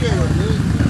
이게